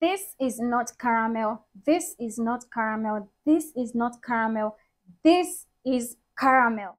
This is not caramel. This is not caramel. This is not caramel. This is caramel.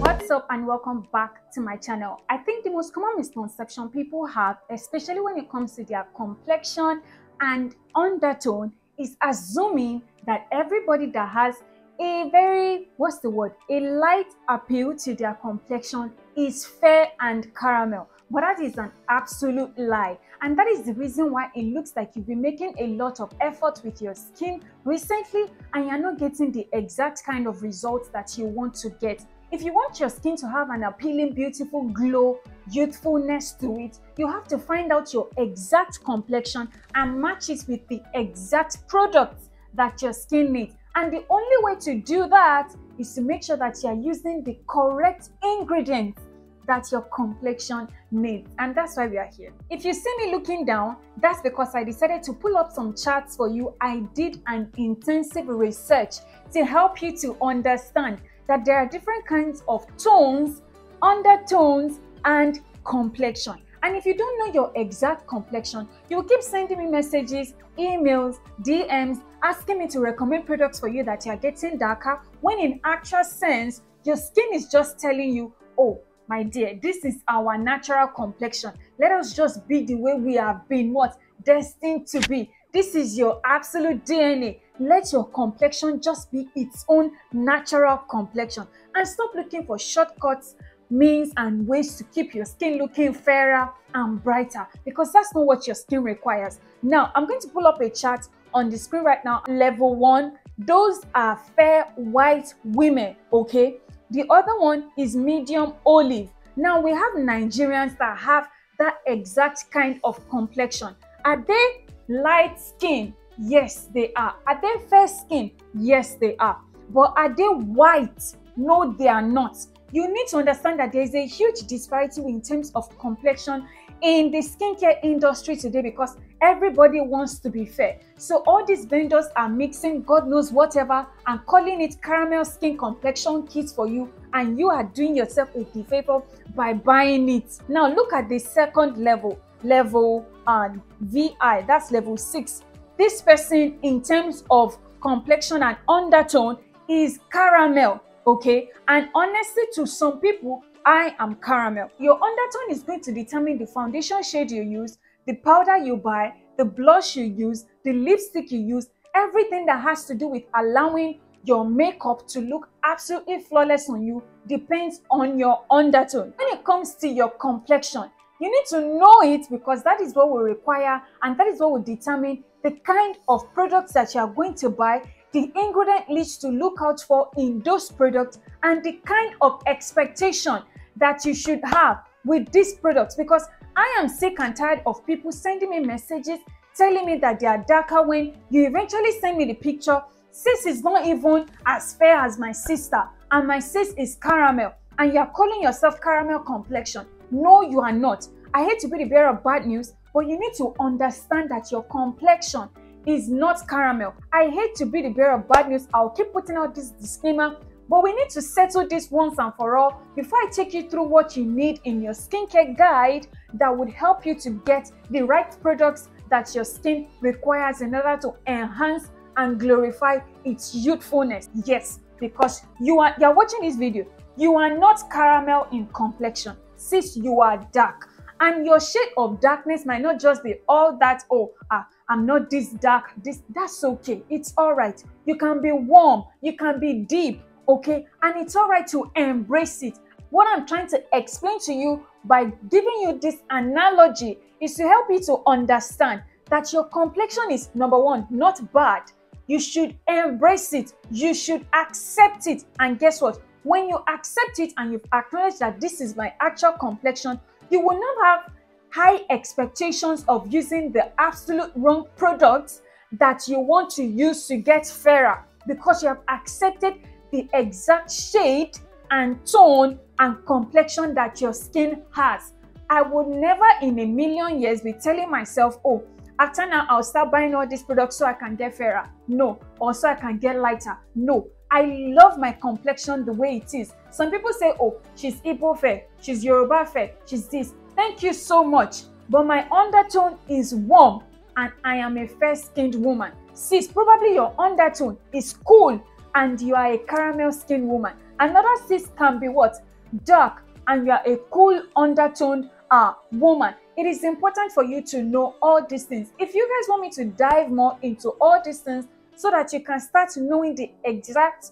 What's up and welcome back to my channel. I think the most common misconception people have, especially when it comes to their complexion and undertone, is assuming that everybody that has a very, what's the word, a light appeal to their complexion is fair and caramel. But that is an absolute lie. And that is the reason why it looks like you've been making a lot of effort with your skin recently and you're not getting the exact kind of results that you want to get. If you want your skin to have an appealing, beautiful glow, youthfulness to it, you have to find out your exact complexion and match it with the exact products that your skin needs. And the only way to do that is to make sure that you're using the correct ingredients that your complexion needs. And that's why we are here. If you see me looking down, that's because I decided to pull up some charts for you. I did an intensive research to help you to understand that there are different kinds of tones, undertones, and complexion. And if you don't know your exact complexion, you will keep sending me messages, emails, DMs, asking me to recommend products for you that you are getting darker, when in actual sense, your skin is just telling you, oh, my dear, this is our natural complexion. Let us just be the way we have been what? Destined to be. This is your absolute DNA. Let your complexion just be its own natural complexion and stop looking for shortcuts, means, and ways to keep your skin looking fairer and brighter because that's not what your skin requires. Now, I'm going to pull up a chart on the screen right now. Level one, those are fair white women, okay? The other one is medium olive. Now we have Nigerians that have that exact kind of complexion. Are they light skin? Yes, they are. Are they fair skin? Yes, they are. But are they white? No, they are not. You need to understand that there is a huge disparity in terms of complexion in the skincare industry today because everybody wants to be fair. So all these vendors are mixing God knows whatever and calling it caramel skin complexion kits for you and you are doing yourself a favor by buying it. Now look at the second level, level um, VI, that's level 6. This person in terms of complexion and undertone is caramel, okay? And honestly to some people, I am caramel. Your undertone is going to determine the foundation shade you use, the powder you buy, the blush you use, the lipstick you use, everything that has to do with allowing your makeup to look absolutely flawless on you depends on your undertone. When it comes to your complexion, you need to know it because that is what will require and that is what will determine the kind of products that you are going to buy the ingredient list to look out for in those products and the kind of expectation that you should have with these products because I am sick and tired of people sending me messages telling me that they are darker when you eventually send me the picture. Sis is not even as fair as my sister, and my sis is caramel, and you're calling yourself caramel complexion. No, you are not. I hate to be the bearer of bad news, but you need to understand that your complexion is not caramel. I hate to be the bearer of bad news. I'll keep putting out this disclaimer but we need to settle this once and for all before I take you through what you need in your skincare guide that would help you to get the right products that your skin requires in order to enhance and glorify its youthfulness. Yes, because you are you're watching this video, you are not caramel in complexion, since you are dark. And your shade of darkness might not just be all that, oh, ah, I'm not this dark, this that's okay. It's all right. You can be warm, you can be deep, okay? And it's all right to embrace it. What I'm trying to explain to you by giving you this analogy is to help you to understand that your complexion is number one, not bad. You should embrace it, you should accept it. And guess what? When you accept it and you've acknowledged that this is my actual complexion, you will not have high expectations of using the absolute wrong products that you want to use to get fairer because you have accepted the exact shade and tone and complexion that your skin has. I would never in a million years be telling myself, oh, after now I'll start buying all these products so I can get fairer. No. Or so I can get lighter. No. I love my complexion the way it is. Some people say, oh, she's Igbo fair, she's Yoruba fair, she's this. Thank you so much. but my undertone is warm and I am a fair skinned woman. Sis, probably your undertone is cool and you are a caramel skinned woman. Another sis can be what? Dark and you are a cool undertoned uh, woman. It is important for you to know all these things. If you guys want me to dive more into all these things so that you can start knowing the exact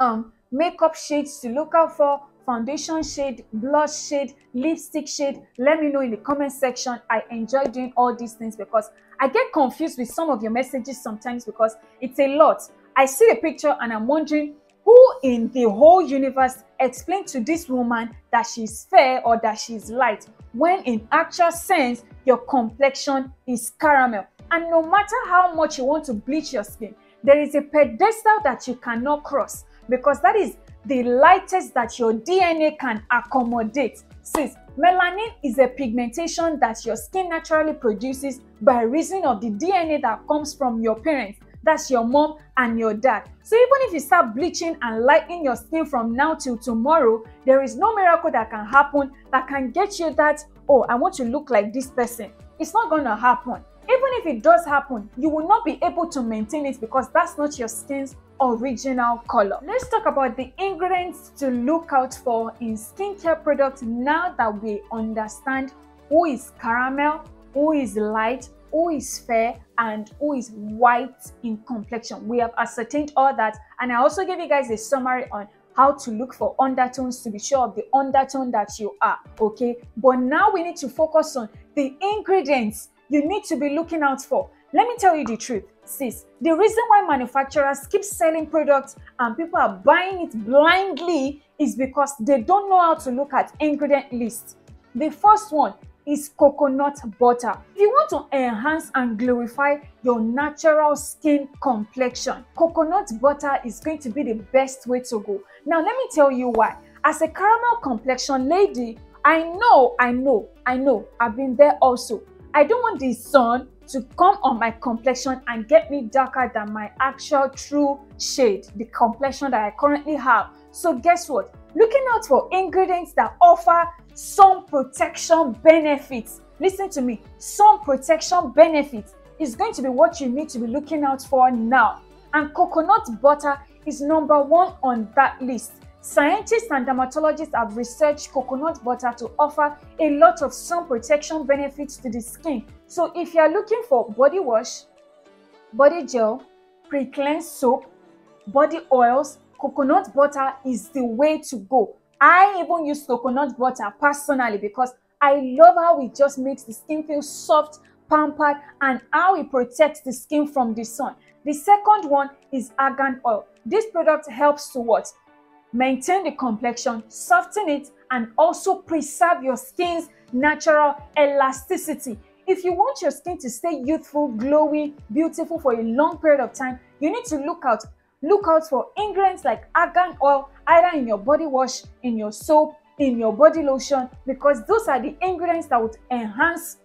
um, makeup shades to look out for, foundation shade, blush shade, lipstick shade, let me know in the comment section. I enjoy doing all these things because I get confused with some of your messages sometimes because it's a lot. I see the picture and I'm wondering who in the whole universe explained to this woman that she's fair or that she's light when in actual sense your complexion is caramel. And no matter how much you want to bleach your skin, there is a pedestal that you cannot cross because that is the lightest that your DNA can accommodate. Sis, melanin is a pigmentation that your skin naturally produces by reason of the DNA that comes from your parents. That's your mom and your dad. So even if you start bleaching and lightening your skin from now till tomorrow, there is no miracle that can happen that can get you that, oh, I want to look like this person. It's not going to happen. Even if it does happen, you will not be able to maintain it because that's not your skin's original color. Let's talk about the ingredients to look out for in skincare products now that we understand who is caramel, who is light, who is fair, and who is white in complexion. We have ascertained all that, and I also gave you guys a summary on how to look for undertones to be sure of the undertone that you are, okay? But now we need to focus on the ingredients you need to be looking out for. Let me tell you the truth, sis. The reason why manufacturers keep selling products and people are buying it blindly is because they don't know how to look at ingredient lists. The first one is coconut butter. If you want to enhance and glorify your natural skin complexion, coconut butter is going to be the best way to go. Now, let me tell you why. As a caramel complexion lady, I know, I know, I know, I've been there also. I don't want the sun to come on my complexion and get me darker than my actual true shade, the complexion that I currently have. So guess what? Looking out for ingredients that offer sun protection benefits. Listen to me, sun protection benefits is going to be what you need to be looking out for now. And coconut butter is number one on that list. Scientists and dermatologists have researched coconut butter to offer a lot of sun protection benefits to the skin. So if you are looking for body wash, body gel, pre-cleanse soap, body oils, coconut butter is the way to go. I even use coconut butter personally because I love how it just makes the skin feel soft, pampered, and how it protects the skin from the sun. The second one is argan oil. This product helps to what? Maintain the complexion, soften it, and also preserve your skin's natural elasticity. If you want your skin to stay youthful, glowy, beautiful for a long period of time, you need to look out look out for ingredients like argan oil either in your body wash, in your soap, in your body lotion because those are the ingredients that would enhance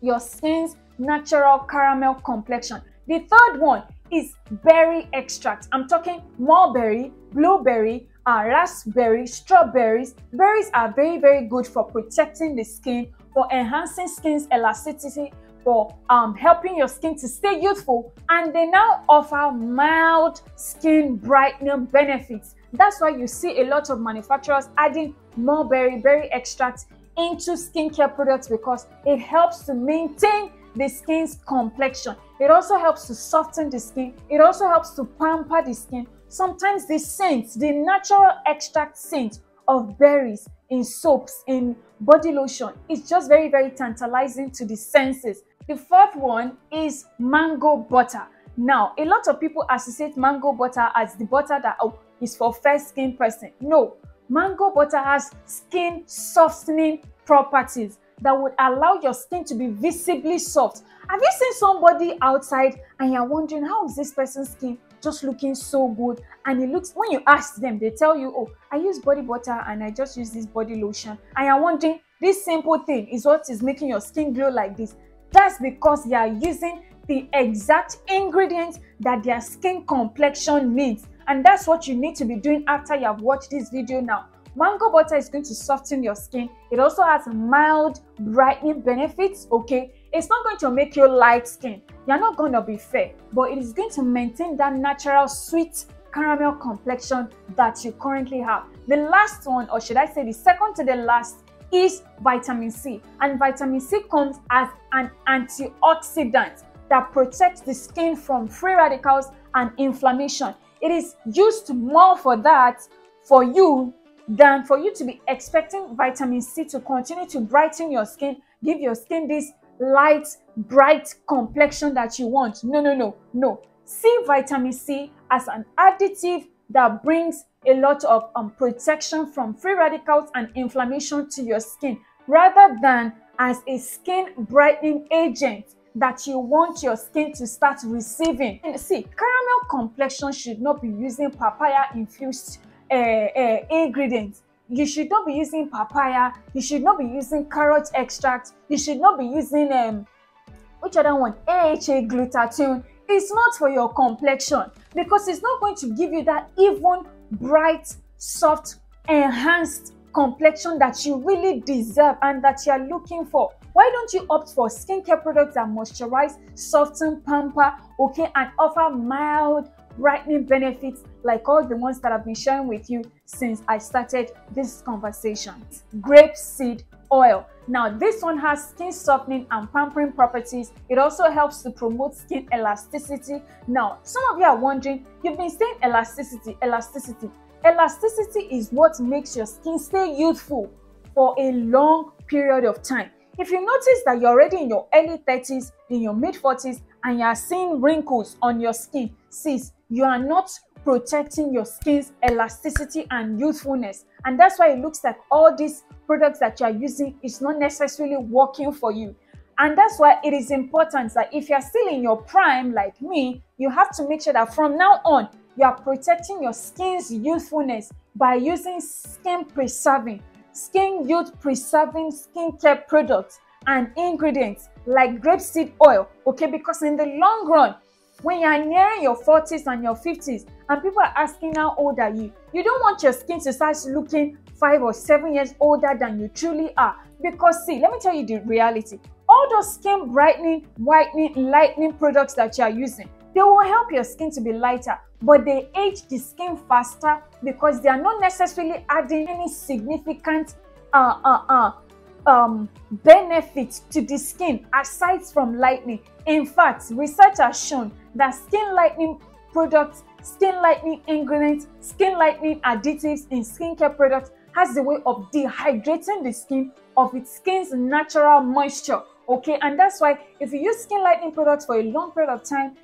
your skin's natural caramel complexion. The third one is berry extract. I'm talking mulberry, blueberry, uh, raspberry, strawberries. Berries are very, very good for protecting the skin, for enhancing skin's elasticity, for um, helping your skin to stay youthful and they now offer mild skin brightening benefits. That's why you see a lot of manufacturers adding mulberry berry berry extract into skincare products because it helps to maintain the skin's complexion. It also helps to soften the skin. It also helps to pamper the skin. Sometimes the scent, the natural extract scent of berries in soaps, in body lotion, is just very, very tantalizing to the senses. The fourth one is mango butter. Now, a lot of people associate mango butter as the butter that oh, is for fair skin person. No, mango butter has skin softening properties that would allow your skin to be visibly soft. Have you seen somebody outside and you're wondering how is this person's skin just looking so good? And it looks when you ask them, they tell you, Oh, I use body butter and I just use this body lotion. And you're wondering, this simple thing is what is making your skin glow like this. That's because they are using the exact ingredients that their skin complexion needs. And that's what you need to be doing after you have watched this video now. Mango butter is going to soften your skin. It also has mild brightening benefits, okay? It's not going to make you light skin. You're not going to be fair, but it is going to maintain that natural sweet caramel complexion that you currently have. The last one, or should I say the second to the last, is vitamin C. And vitamin C comes as an antioxidant that protects the skin from free radicals and inflammation. It is used more for that for you than for you to be expecting vitamin C to continue to brighten your skin, give your skin this light, bright complexion that you want. No, no, no, no. See vitamin C as an additive that brings a lot of um, protection from free radicals and inflammation to your skin rather than as a skin brightening agent that you want your skin to start receiving. And see, caramel complexion should not be using papaya infused uh, uh, ingredients. You should not be using papaya. You should not be using carrot extract. You should not be using um, which other one? AHA glutathione. It's not for your complexion because it's not going to give you that even bright, soft, enhanced complexion that you really deserve and that you are looking for. Why don't you opt for skincare products that moisturize, soften, pamper, okay, and offer mild, brightening benefits like all the ones that I've been sharing with you since I started this conversation. Grape seed oil. Now, this one has skin softening and pampering properties. It also helps to promote skin elasticity. Now, some of you are wondering, you've been saying elasticity, elasticity. Elasticity is what makes your skin stay youthful for a long period of time. If you notice that you're already in your early 30s, in your mid 40s, and you are seeing wrinkles on your skin, sis, you are not protecting your skin's elasticity and youthfulness. And that's why it looks like all these products that you are using is not necessarily working for you. And that's why it is important that if you're still in your prime, like me, you have to make sure that from now on, you are protecting your skin's youthfulness by using skin preserving, skin youth preserving skincare products and ingredients like grapeseed oil. Okay, because in the long run, when you're nearing your 40s and your 50s, and people are asking how old are you, you don't want your skin to start looking five or seven years older than you truly are. Because, see, let me tell you the reality all those skin brightening, whitening, lightening products that you are using, they will help your skin to be lighter, but they age the skin faster because they are not necessarily adding any significant uh, uh, uh, um, benefit to the skin aside from lightening. In fact, research has shown that skin lightening products, skin lightening ingredients, skin lightening additives in skincare products has the way of dehydrating the skin of its skin's natural moisture. Okay, and that's why if you use skin lightening products for a long period of time,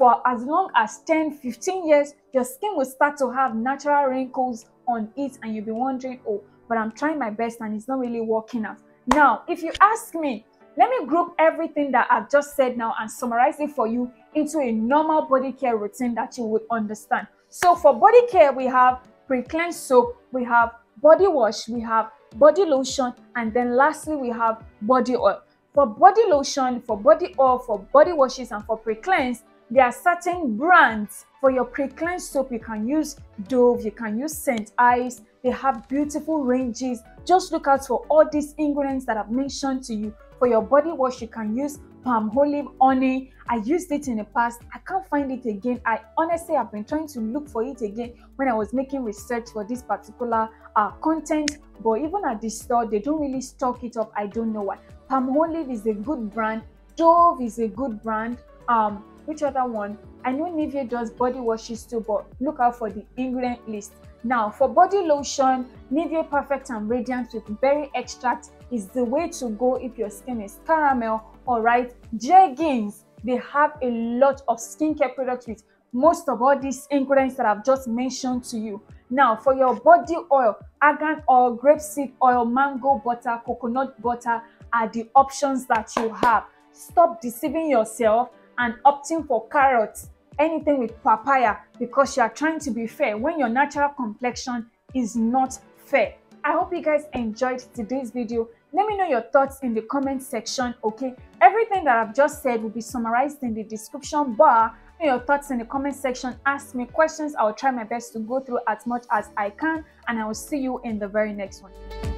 for as long as 10 15 years, your skin will start to have natural wrinkles on it, and you'll be wondering, oh, but I'm trying my best and it's not really working out. Now, if you ask me, let me group everything that I've just said now and summarize it for you into a normal body care routine that you would understand. So, for body care, we have pre cleanse soap, we have body wash, we have body lotion, and then lastly, we have body oil. For body lotion, for body oil, for body washes, and for pre cleanse, there are certain brands. For your pre cleanse soap, you can use Dove, you can use St. Ives, they have beautiful ranges. Just look out for all these ingredients that I've mentioned to you. For your body wash, you can use palm olive honey. I used it in the past. I can't find it again. I honestly have been trying to look for it again when I was making research for this particular uh, content. But even at the store, they don't really stock it up. I don't know why. Palm olive is a good brand. Dove is a good brand. Um, which other one? I know Nivea does body washes too, but look out for the ingredient list. Now, for body lotion, Nivea Perfect and Radiant with berry extract is the way to go if your skin is caramel. Alright, Jergens, they have a lot of skincare products with most of all these ingredients that I've just mentioned to you. Now, for your body oil, argan oil, grapeseed oil, mango butter, coconut butter are the options that you have. Stop deceiving yourself and opting for carrots anything with papaya because you are trying to be fair when your natural complexion is not fair. I hope you guys enjoyed today's video. Let me know your thoughts in the comment section, okay? Everything that I've just said will be summarized in the description bar your thoughts in the comment section. Ask me questions. I'll try my best to go through as much as I can. And I will see you in the very next one.